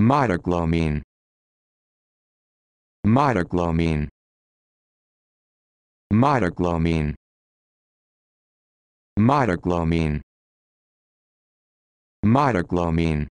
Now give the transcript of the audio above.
Mitoglomine. Mitoglomine. Mitoglomine. Mitoglomine. Mitoglomine.